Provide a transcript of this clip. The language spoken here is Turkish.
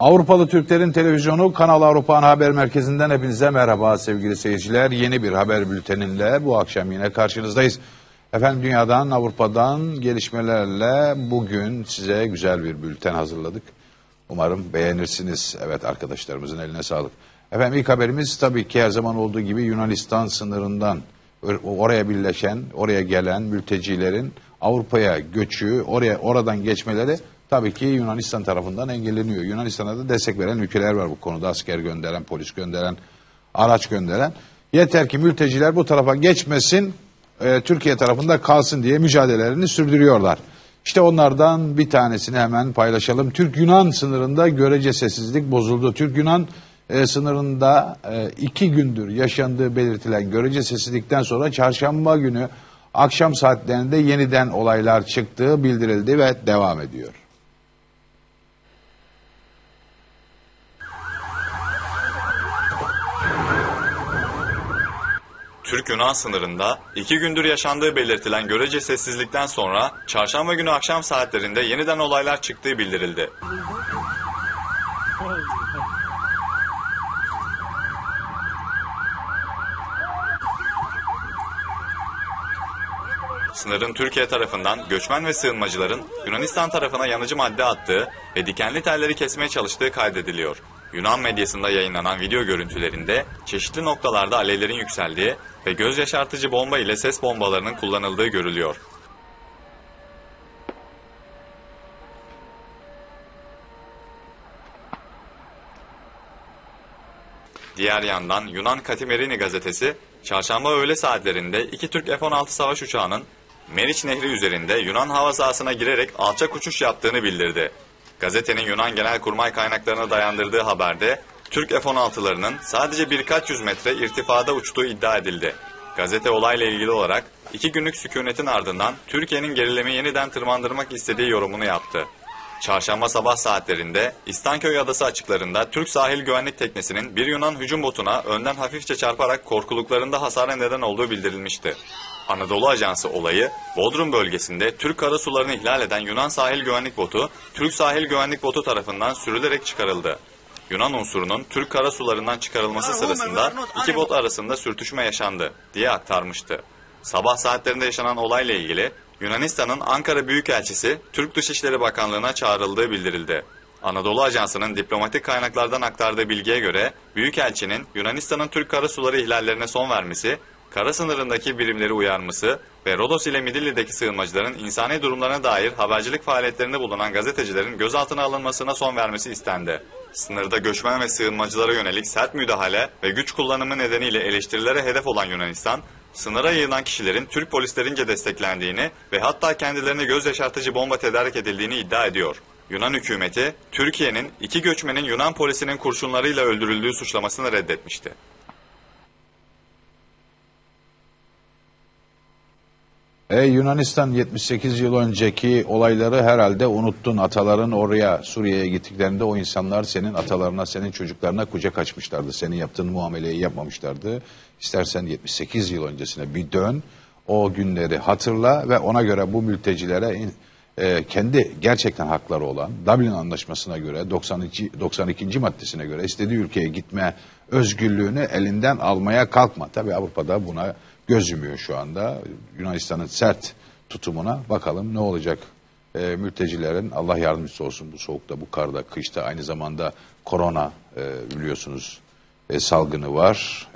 Avrupalı Türklerin televizyonu Kanal Avrupa Ana Haber Merkezi'nden hepinize merhaba sevgili seyirciler. Yeni bir haber bülteninle bu akşam yine karşınızdayız. Efendim dünyadan, Avrupa'dan gelişmelerle bugün size güzel bir bülten hazırladık. Umarım beğenirsiniz. Evet arkadaşlarımızın eline sağlık. Efendim ilk haberimiz tabii ki her zaman olduğu gibi Yunanistan sınırından oraya birleşen, oraya gelen mültecilerin Avrupa'ya göçü, oraya oradan geçmeleri tabii ki Yunanistan tarafından engelleniyor. Yunanistan'a da destek veren ülkeler var bu konuda. Asker gönderen, polis gönderen, araç gönderen. Yeter ki mülteciler bu tarafa geçmesin, e, Türkiye tarafında kalsın diye mücadelelerini sürdürüyorlar. İşte onlardan bir tanesini hemen paylaşalım. Türk-Yunan sınırında görece sessizlik bozuldu. Türk-Yunan e, sınırında e, iki gündür yaşandığı belirtilen görece sessizlikten sonra çarşamba günü akşam saatlerinde yeniden olaylar çıktığı bildirildi ve devam ediyor. Türk-Yunan sınırında iki gündür yaşandığı belirtilen görece sessizlikten sonra çarşamba günü akşam saatlerinde yeniden olaylar çıktığı bildirildi. Sınırın Türkiye tarafından göçmen ve sığınmacıların Yunanistan tarafına yanıcı madde attığı ve dikenli telleri kesmeye çalıştığı kaydediliyor. Yunan medyasında yayınlanan video görüntülerinde çeşitli noktalarda alevlerin yükseldiği ve göz yaşartıcı bomba ile ses bombalarının kullanıldığı görülüyor. Diğer yandan Yunan Katimerini gazetesi çarşamba öğle saatlerinde iki Türk F-16 savaş uçağının Meriç Nehri üzerinde Yunan hava sahasına girerek alçak uçuş yaptığını bildirdi. Gazetenin Yunan Genelkurmay kaynaklarına dayandırdığı haberde Türk F-16'larının sadece birkaç yüz metre irtifada uçtuğu iddia edildi. Gazete olayla ilgili olarak iki günlük sükunetin ardından Türkiye'nin gerilimi yeniden tırmandırmak istediği yorumunu yaptı. Çarşamba sabah saatlerinde İstanköy Adası açıklarında Türk sahil güvenlik teknesinin bir Yunan hücum botuna önden hafifçe çarparak korkuluklarında hasara neden olduğu bildirilmişti. Anadolu Ajansı olayı Bodrum bölgesinde Türk karasularını ihlal eden Yunan sahil güvenlik botu Türk sahil güvenlik botu tarafından sürülerek çıkarıldı. Yunan unsurunun Türk karasularından çıkarılması sırasında iki bot arasında sürtüşme yaşandı diye aktarmıştı. Sabah saatlerinde yaşanan olayla ilgili Yunanistan'ın Ankara Büyükelçisi Türk Dışişleri Bakanlığı'na çağrıldığı bildirildi. Anadolu Ajansı'nın diplomatik kaynaklardan aktardığı bilgiye göre Büyükelçinin Yunanistan'ın Türk karasuları ihlallerine son vermesi kara sınırındaki birimleri uyarması ve Rodos ile Midilli'deki sığınmacıların insani durumlarına dair habercilik faaliyetlerinde bulunan gazetecilerin gözaltına alınmasına son vermesi istendi. Sınırda göçmen ve sığınmacılara yönelik sert müdahale ve güç kullanımı nedeniyle eleştirilere hedef olan Yunanistan, sınıra yığılan kişilerin Türk polislerince desteklendiğini ve hatta kendilerine göz yaşartıcı bomba tedarik edildiğini iddia ediyor. Yunan hükümeti, Türkiye'nin iki göçmenin Yunan polisinin kurşunlarıyla öldürüldüğü suçlamasını reddetmişti. E, Yunanistan 78 yıl önceki olayları herhalde unuttun. Ataların oraya Suriye'ye gittiklerinde o insanlar senin atalarına, senin çocuklarına kucak açmışlardı. Senin yaptığın muameleyi yapmamışlardı. İstersen 78 yıl öncesine bir dön. O günleri hatırla ve ona göre bu mültecilere e, kendi gerçekten hakları olan Dublin Anlaşması'na göre 92, 92. maddesine göre istediği ülkeye gitme özgürlüğünü elinden almaya kalkma. Tabi Avrupa'da buna göz yumuyor şu anda. Yunanistan'ın sert tutumuna bakalım ne olacak. E, mültecilerin Allah yardımcısı olsun bu soğukta, bu karda, kışta aynı zamanda korona e, biliyorsunuz e, salgını var.